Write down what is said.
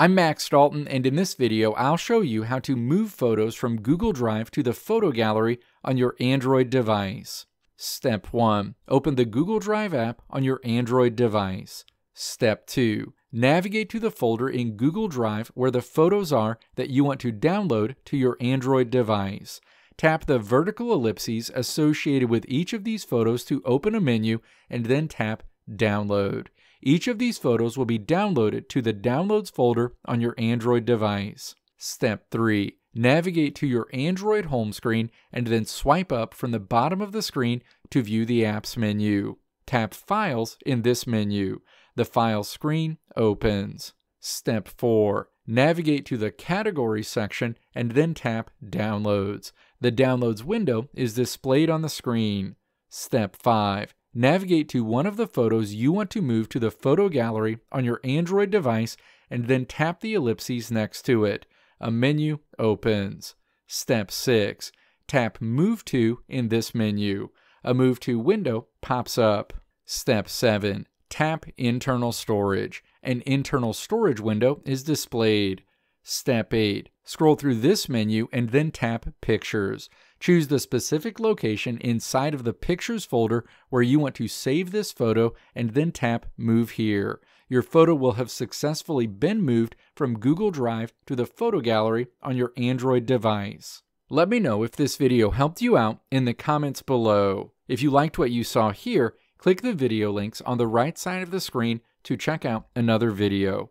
I'm Max Dalton, and in this video, I'll show you how to move photos from Google Drive to the photo gallery on your Android device. Step 1. Open the Google Drive app on your Android device. Step 2. Navigate to the folder in Google Drive where the photos are that you want to download to your Android device. Tap the vertical ellipses associated with each of these photos to open a menu and then tap Download. Each of these photos will be downloaded to the Downloads folder on your Android device. Step 3. Navigate to your Android home screen and then swipe up from the bottom of the screen to view the Apps menu. Tap Files in this menu. The File screen opens. Step 4. Navigate to the Categories section and then tap Downloads. The Downloads window is displayed on the screen. Step 5. Navigate to one of the photos you want to move to the photo gallery on your Android device and then tap the ellipses next to it. A menu opens. Step 6. Tap Move To in this menu. A Move To window pops up. Step 7. Tap Internal Storage. An internal storage window is displayed. Step 8. Scroll through this menu and then tap Pictures. Choose the specific location inside of the Pictures folder where you want to save this photo and then tap Move Here. Your photo will have successfully been moved from Google Drive to the photo gallery on your Android device. Let me know if this video helped you out in the comments below. If you liked what you saw here, click the video links on the right side of the screen to check out another video